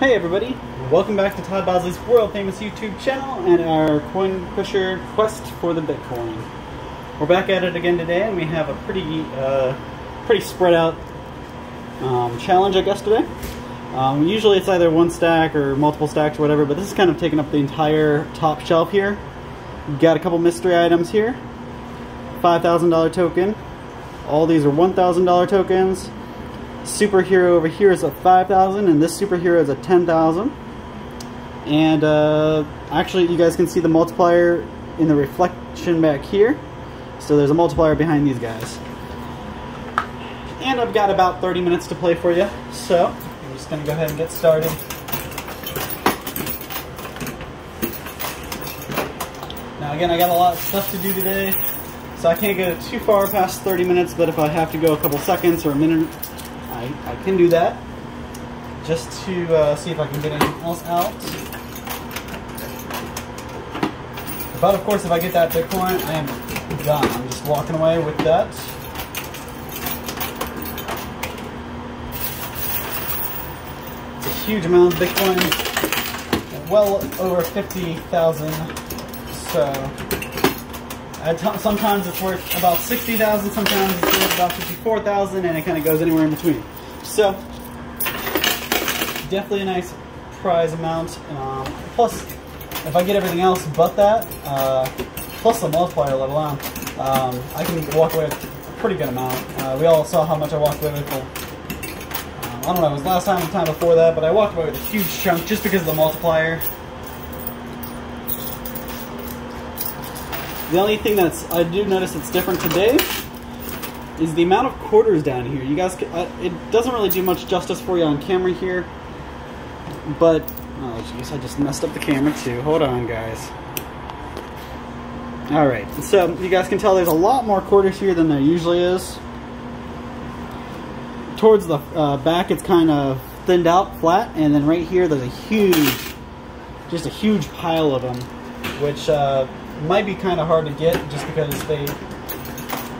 Hey everybody, welcome back to Todd Bosley's world famous YouTube channel and our coin pusher quest for the Bitcoin. We're back at it again today and we have a pretty uh, pretty spread out um, challenge I guess today. Um, usually it's either one stack or multiple stacks or whatever, but this is kind of taking up the entire top shelf here. We've got a couple mystery items here. $5,000 token. All these are $1,000 tokens superhero over here is a 5,000 and this superhero is a 10,000. And uh, actually you guys can see the multiplier in the reflection back here. So there's a multiplier behind these guys. And I've got about 30 minutes to play for you. So I'm just going to go ahead and get started. Now again, I got a lot of stuff to do today. So I can't go too far past 30 minutes, but if I have to go a couple seconds or a minute I, I can do that just to uh, see if I can get anything else out. But of course, if I get that Bitcoin, I am done. I'm just walking away with that. It's a huge amount of Bitcoin, well over 50,000. So sometimes it's worth about 60,000, sometimes it's worth about 54,000, and it kind of goes anywhere in between. So, definitely a nice prize amount. Um, plus, if I get everything else but that, uh, plus the multiplier let alone, um, I can walk away with a pretty good amount. Uh, we all saw how much I walked away with. Um, I don't know, it was last time, the time before that, but I walked away with a huge chunk just because of the multiplier. The only thing that's I do notice that's different today is the amount of quarters down here. You guys, uh, it doesn't really do much justice for you on camera here, but oh jeez, I just messed up the camera too. Hold on, guys. All right, so you guys can tell there's a lot more quarters here than there usually is. Towards the uh, back, it's kind of thinned out flat, and then right here, there's a huge, just a huge pile of them, which uh, might be kind of hard to get just because they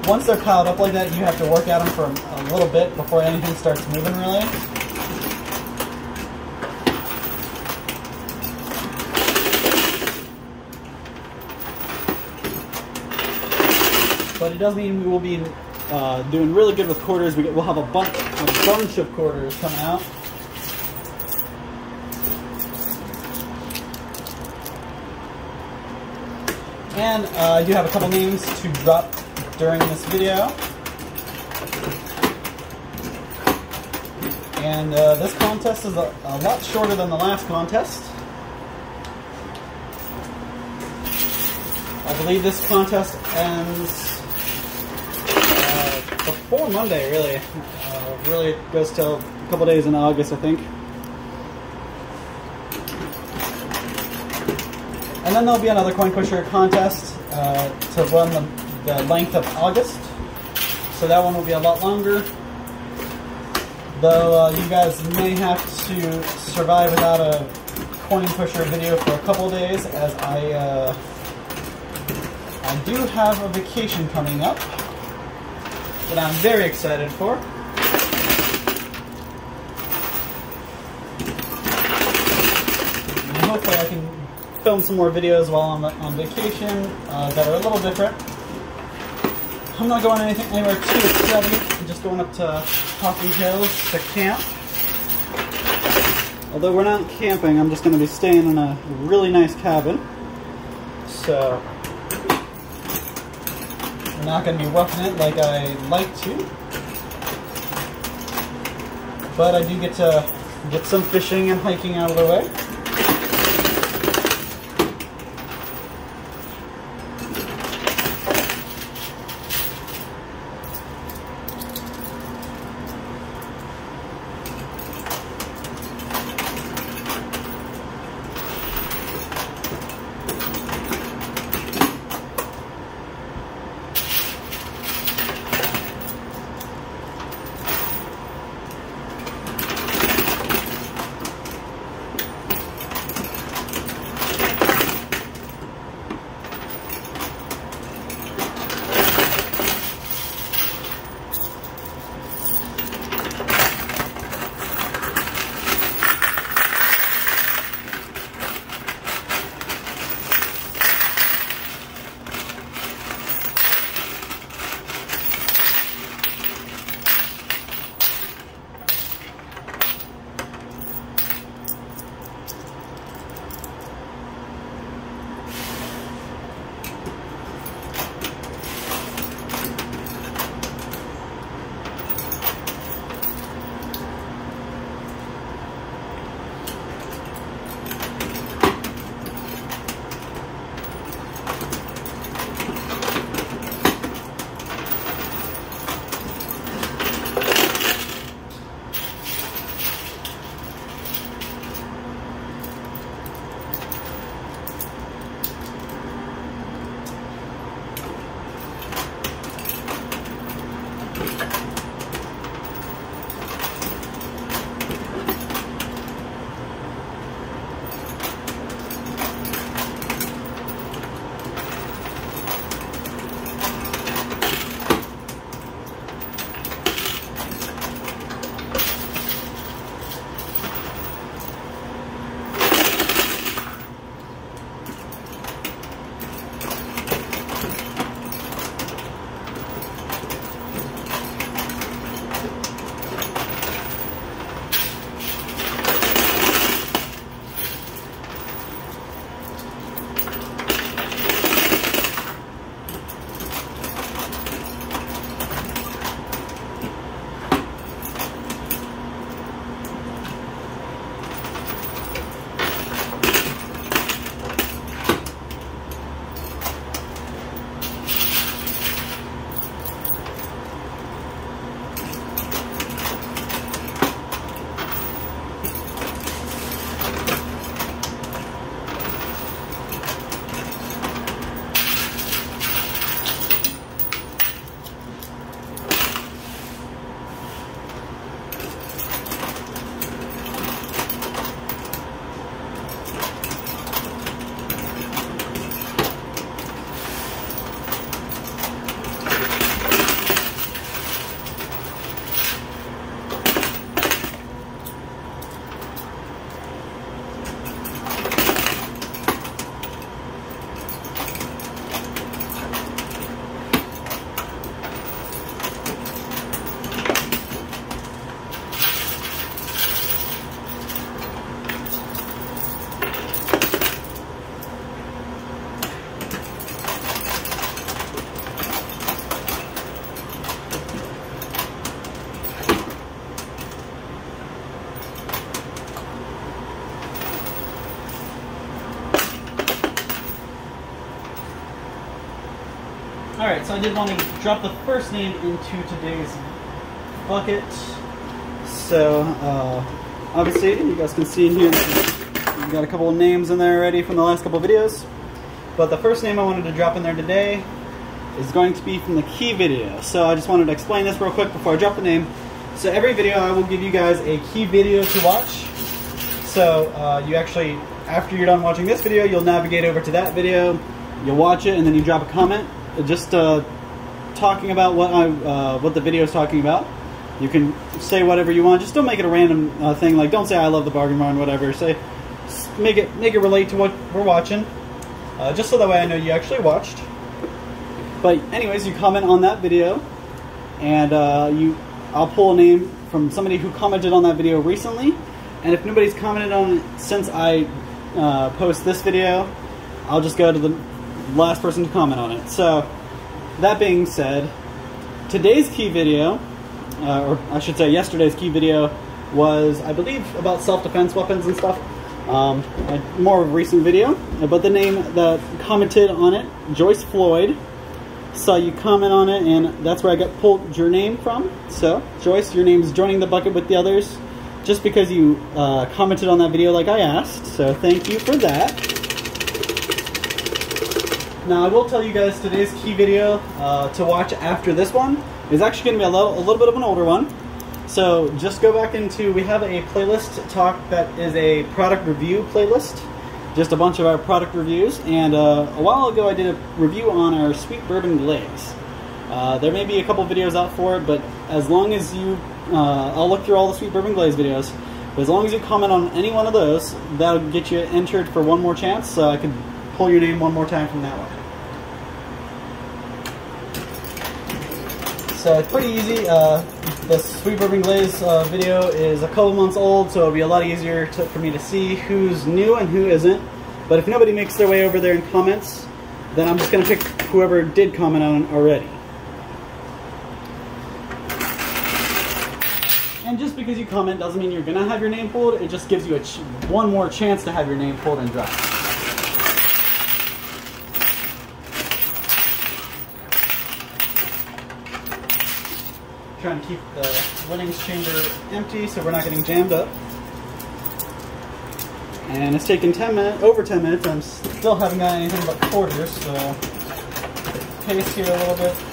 once they're piled up like that, you have to work at them for a little bit before anything starts moving really. But it does mean we will be uh, doing really good with quarters. We will have a bunch, a bunch of quarters coming out. And uh, you have a couple names to drop during this video. And uh, this contest is a, a, lot shorter than the last contest. I believe this contest ends uh, before Monday, really. Uh, really goes till a couple days in August, I think. And then there'll be another coin pusher contest uh, to run the, the length of August. So that one will be a lot longer. Though uh, you guys may have to survive without a coin pusher video for a couple days as I uh, I do have a vacation coming up that I'm very excited for. And hopefully I can film some more videos while I'm on vacation uh, that are a little different. I'm not going anything anywhere too extravagant. I'm just going up to Poppy Hills to camp. Although we're not camping, I'm just going to be staying in a really nice cabin. So, we're not going to be roughing it like I like to. But I do get to get some fishing and hiking out of the way. So I did want to drop the first name into today's bucket. So, uh, obviously, you guys can see in here, we've got a couple of names in there already from the last couple of videos. But the first name I wanted to drop in there today is going to be from the key video. So I just wanted to explain this real quick before I drop the name. So every video I will give you guys a key video to watch. So uh, you actually, after you're done watching this video, you'll navigate over to that video, you'll watch it, and then you drop a comment just uh, talking about what I, uh, what the video is talking about. You can say whatever you want. Just don't make it a random uh, thing. Like don't say I love the bargain barn, whatever. Say make it make it relate to what we're watching. Uh, just so that way I know you actually watched. But anyways, you comment on that video, and uh, you, I'll pull a name from somebody who commented on that video recently. And if nobody's commented on it since I uh, post this video, I'll just go to the last person to comment on it. So that being said, today's key video, uh, or I should say yesterday's key video, was I believe about self-defense weapons and stuff. Um, a more recent video, but the name that commented on it, Joyce Floyd, saw you comment on it, and that's where I got pulled your name from. So, Joyce, your name is joining the bucket with the others, just because you uh, commented on that video like I asked. So, thank you for that. Now, I will tell you guys today's key video uh, to watch after this one is actually going to be a little, a little bit of an older one. So just go back into, we have a playlist talk that is a product review playlist. Just a bunch of our product reviews. And uh, a while ago I did a review on our Sweet Bourbon Glaze. Uh, there may be a couple videos out for it, but as long as you, uh, I'll look through all the Sweet Bourbon Glaze videos. But as long as you comment on any one of those, that'll get you entered for one more chance, so I can pull your name one more time from that one. So it's pretty easy. Uh, the Sweet Bourbon Glaze uh, video is a couple months old, so it'll be a lot easier to, for me to see who's new and who isn't. But if nobody makes their way over there in comments, then I'm just going to pick whoever did comment on already. And just because you comment doesn't mean you're going to have your name pulled. It just gives you a one more chance to have your name pulled and dropped. Trying to keep the winnings chamber empty so we're not getting jammed up. And it's taken 10 minutes, over 10 minutes, I'm still haven't got anything but quarters, so pace here a little bit.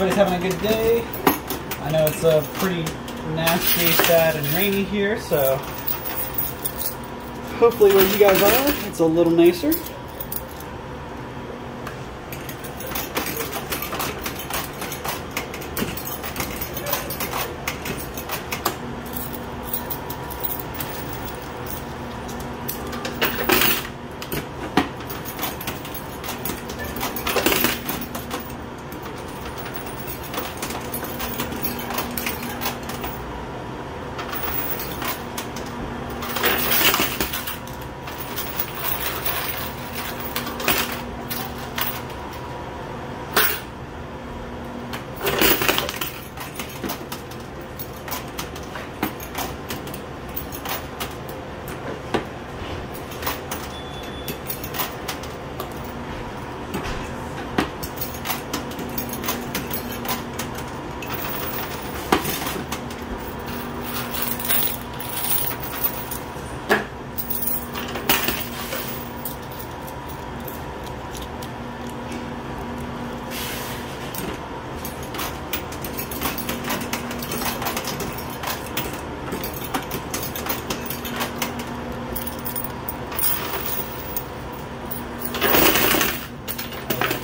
Everybody's having a good day. I know it's a pretty nasty, sad, and rainy here, so hopefully where you guys are, it's a little nicer.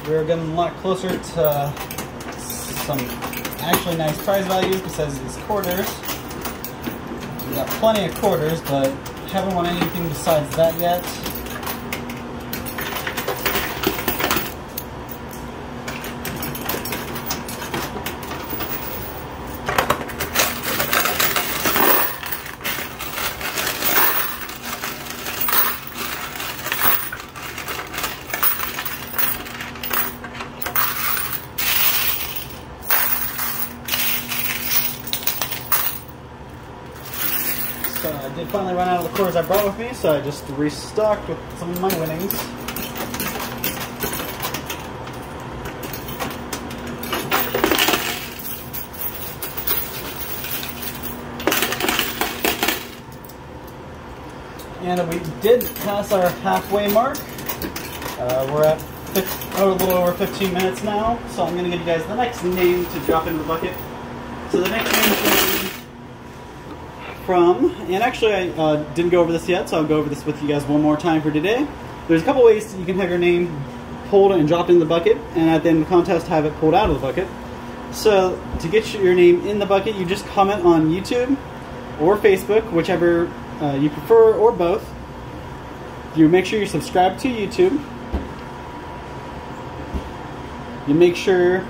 We're getting a lot closer to some actually nice prize values besides these quarters. We got plenty of quarters, but haven't won anything besides that yet. So I did finally run out of the quarters I brought with me, so I just restocked with some of my winnings. And we did pass our halfway mark. Uh, we're at 15, oh, a little over 15 minutes now, so I'm going to give you guys the next name to drop into the bucket. So the next name from, and actually I uh, didn't go over this yet, so I'll go over this with you guys one more time for today. There's a couple ways you can have your name pulled and dropped in the bucket, and at the end of the contest have it pulled out of the bucket. So to get your name in the bucket, you just comment on YouTube or Facebook, whichever uh, you prefer, or both. You make sure you're subscribed to YouTube. You make sure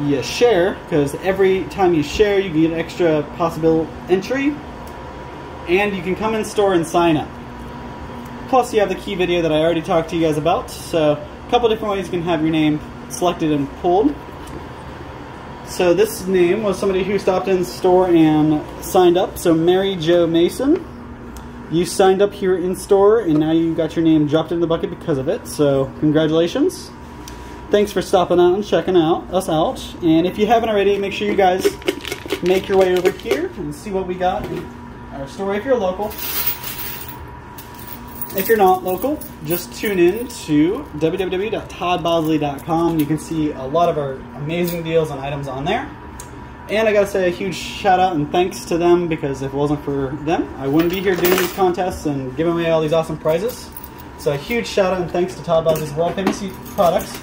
you share, because every time you share, you get an extra possible entry and you can come in store and sign up. Plus, you have the key video that I already talked to you guys about. So, a couple different ways you can have your name selected and pulled. So, this name was somebody who stopped in store and signed up. So, Mary Jo Mason. You signed up here in store, and now you got your name dropped in the bucket because of it. So, congratulations. Thanks for stopping out and checking out us out. And if you haven't already, make sure you guys make your way over here and see what we got our store if you're local. If you're not local, just tune in to www.toddbosley.com. You can see a lot of our amazing deals and items on there. And I gotta say a huge shout out and thanks to them because if it wasn't for them, I wouldn't be here doing these contests and giving away all these awesome prizes. So a huge shout out and thanks to Todd Bosley's world famous products.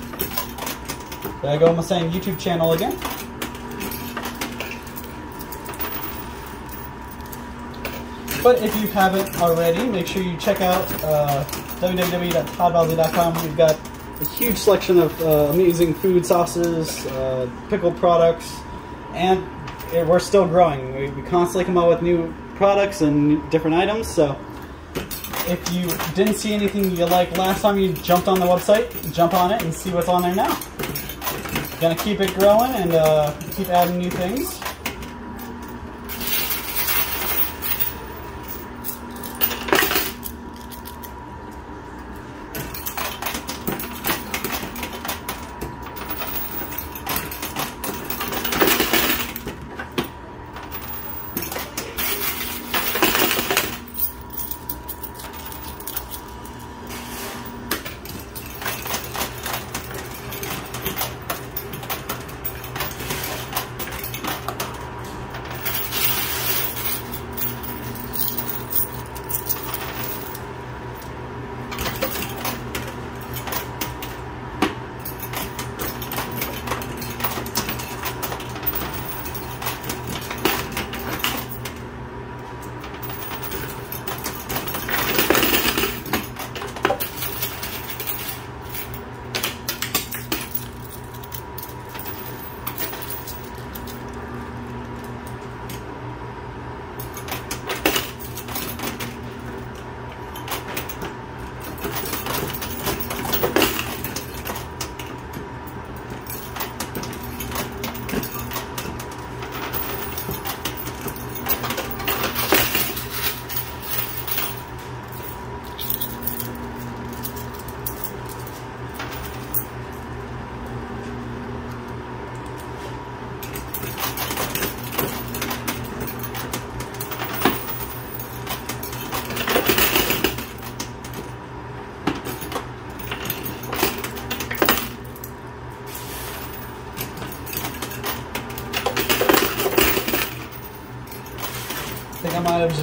There I go, I'm saying YouTube channel again. But if you haven't already, make sure you check out uh. We've got a huge selection of uh, amazing food sauces, uh, pickle products, and we're still growing. We, we constantly come out with new products and different items. So if you didn't see anything you liked last time you jumped on the website, jump on it and see what's on there now. Gonna keep it growing and uh, keep adding new things.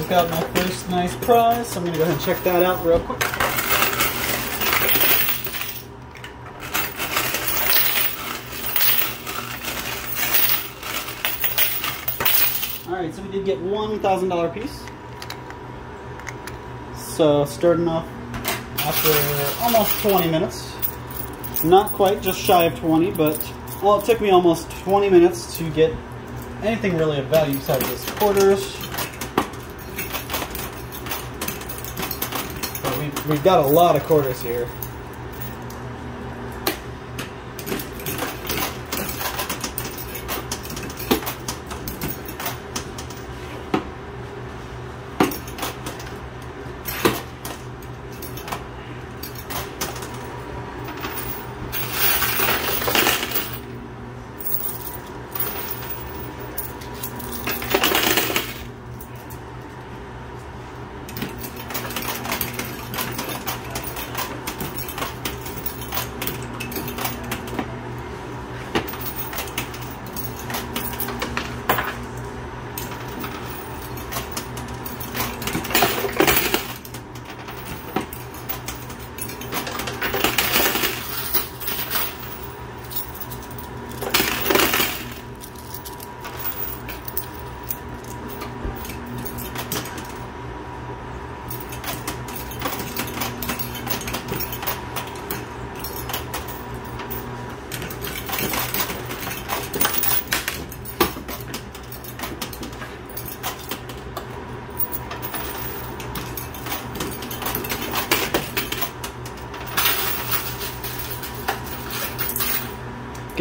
got my first nice prize, so I'm gonna go ahead and check that out real quick. Alright, so we did get $1,000 piece. So, starting off after almost 20 minutes. Not quite, just shy of 20, but, well, it took me almost 20 minutes to get anything really of value besides this quarters. We've got a lot of quarters here.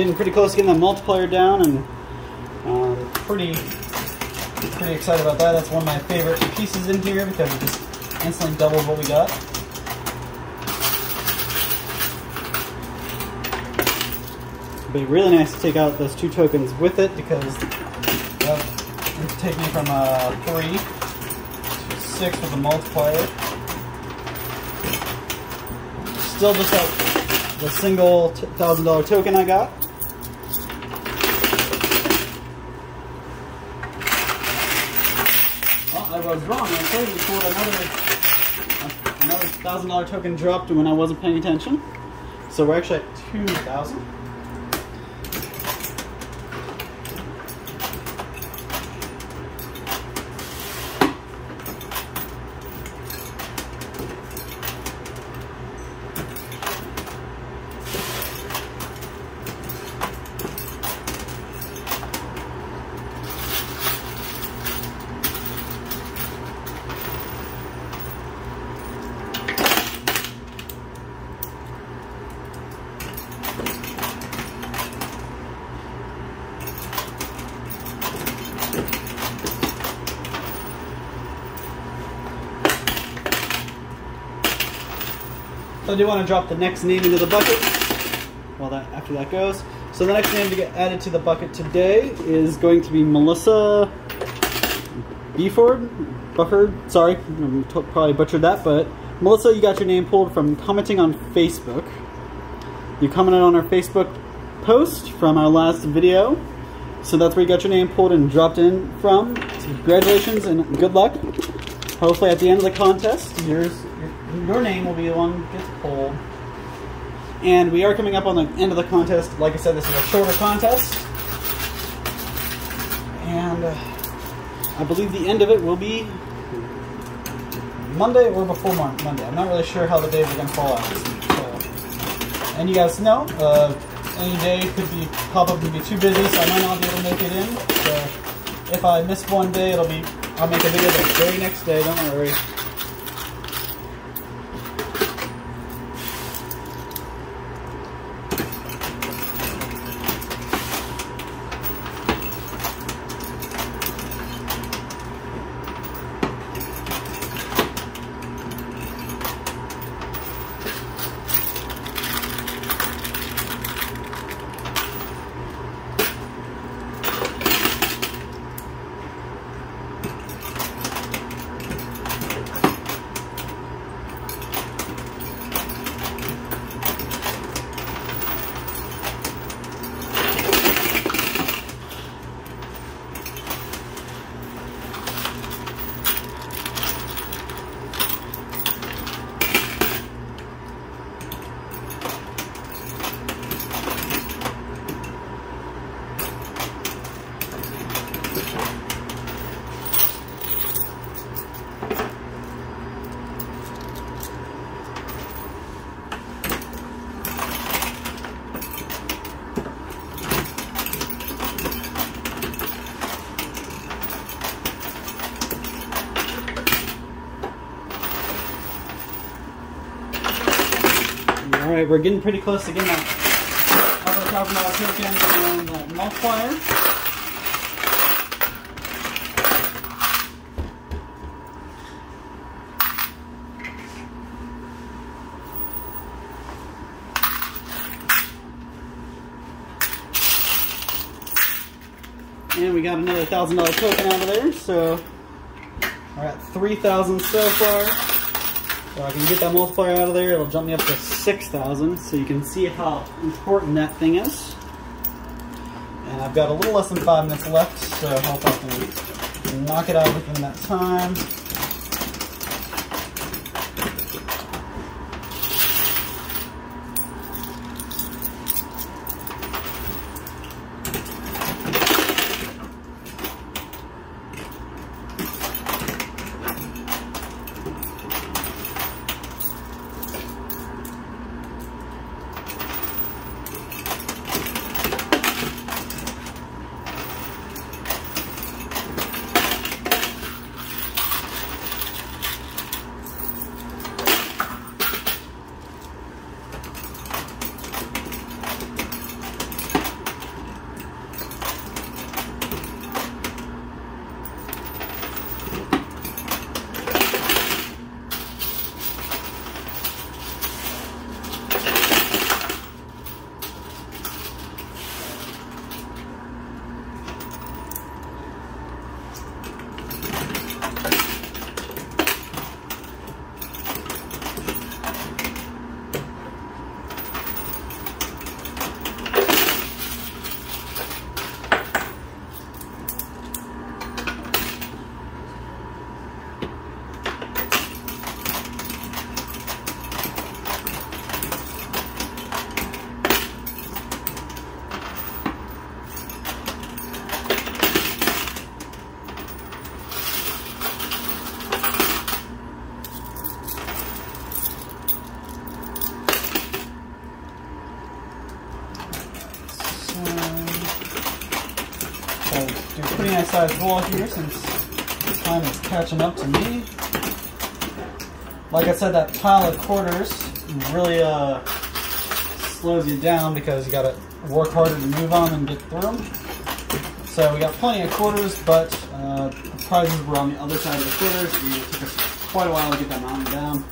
Getting pretty close to getting that multiplier down and um, pretty pretty excited about that. That's one of my favorite pieces in here because it just instantly doubles what we got. be really nice to take out those two tokens with it because that would take me from uh, 3 to 6 with the multiplier. Still just like the single $1,000 token I got. Was wrong. I told you before another another thousand dollar token dropped when I wasn't paying attention. So we're actually at two thousand. So I do want to drop the next name into the bucket. Well, that after that goes. So the next name to get added to the bucket today is going to be Melissa Beeford. Bufford. Sorry, I probably butchered that, but Melissa, you got your name pulled from commenting on Facebook. You commented on our Facebook post from our last video. So that's where you got your name pulled and dropped in from. So congratulations and good luck. Hopefully at the end of the contest, yours your name will be the one that gets pulled. And we are coming up on the end of the contest. Like I said, this is a shorter contest. And uh, I believe the end of it will be Monday or before Monday. I'm not really sure how the days are going to fall out So, and you guys know, uh, any day could be pop up and be too busy, so I might not be able to make it in. So if I miss one day, it'll be I'll make a video the very next day. Don't worry. Right, we're getting pretty close to getting that other and that multiplier. And we got another thousand dollar token out of there, so we're at three thousand so far. So I can get that multiplier out of there, it'll jump me up to six thousand, so you can see how important that thing is. And I've got a little less than five minutes left, so I hope I can knock it out within that time. do wall here since time is catching up to me. Like I said, that pile of quarters really uh, slows you down because you gotta work harder to move on and get through them. So we got plenty of quarters, but uh, the prizes were on the other side of the quarters. It took us quite a while to get that mountain down.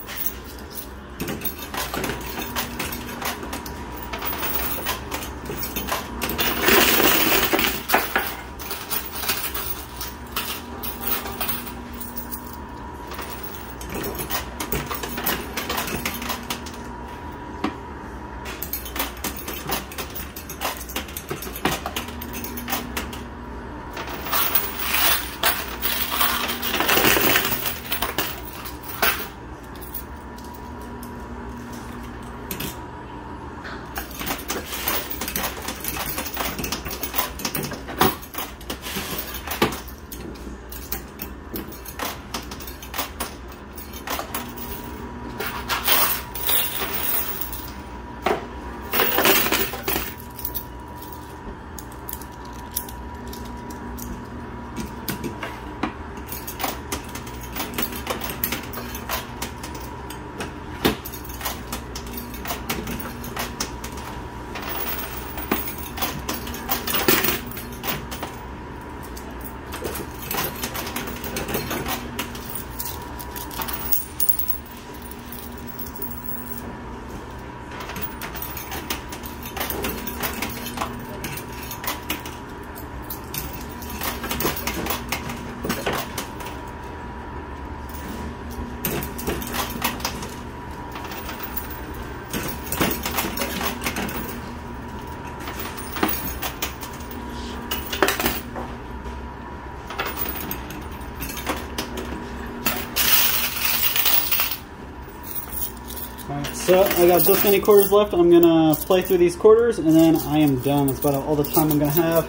So I got this many quarters left. I'm gonna play through these quarters and then I am done. That's about all the time I'm gonna have.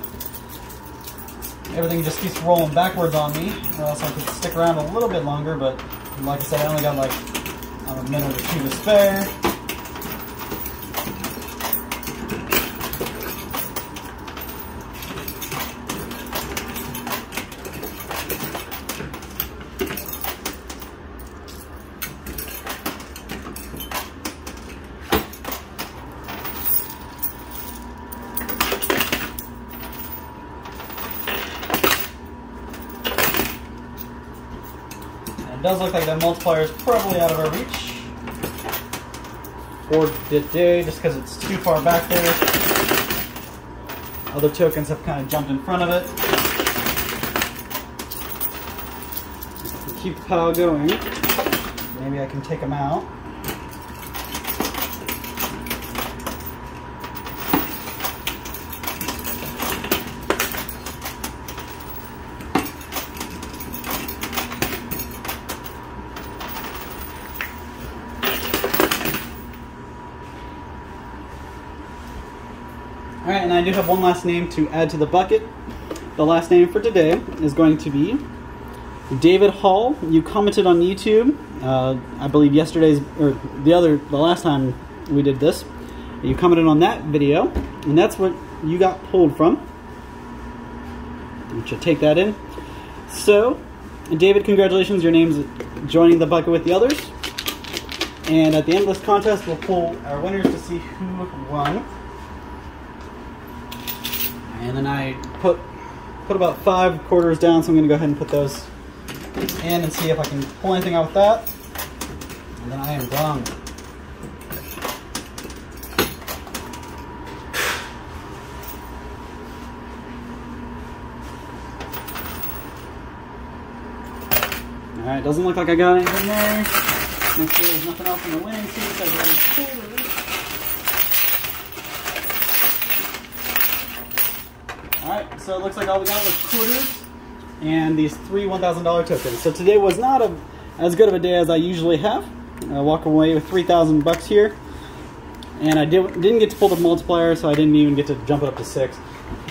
Everything just keeps rolling backwards on me, or else I could stick around a little bit longer, but like I said, I only got like a minute or two to spare. Does look like that multiplier is probably out of our reach for the day, just because it's too far back there. Other tokens have kind of jumped in front of it. Keep the pile going. Maybe I can take them out. All right, and I do have one last name to add to the bucket. The last name for today is going to be David Hall. You commented on YouTube, uh, I believe yesterday's or the other, the last time we did this. You commented on that video, and that's what you got pulled from. You should take that in. So, David, congratulations, your name's joining the bucket with the others. And at the end of this contest, we'll pull our winners to see who won. And then I put put about five quarters down, so I'm gonna go ahead and put those in and see if I can pull anything out with that. And then I am done. Alright, doesn't look like I got anything there. Make sure there's nothing else in the winning seat. Alright, so it looks like all we got was quarters and these three $1,000 tokens. So today was not a, as good of a day as I usually have. I walk away with 3,000 bucks here. And I did, didn't get to pull the multiplier, so I didn't even get to jump it up to six.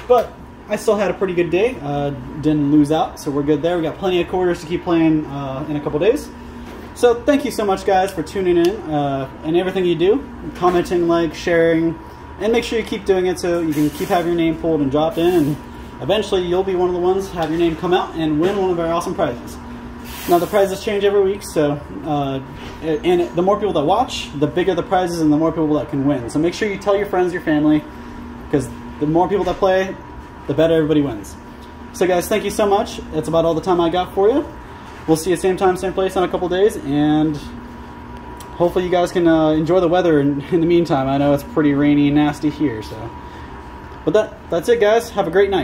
But I still had a pretty good day. Uh, didn't lose out, so we're good there. We got plenty of quarters to keep playing uh, in a couple days. So thank you so much, guys, for tuning in uh, and everything you do. Commenting, like, sharing, and make sure you keep doing it so you can keep having your name pulled and dropped in and eventually you'll be one of the ones have your name come out and win one of our awesome prizes. Now the prizes change every week, so uh, and the more people that watch, the bigger the prizes and the more people that can win. So make sure you tell your friends, your family, because the more people that play, the better everybody wins. So guys, thank you so much. That's about all the time I got for you. We'll see you same time, same place in a couple days, and hopefully you guys can uh, enjoy the weather in, in, the meantime. I know it's pretty rainy and nasty here, so. But that that's it, guys. Have a great night.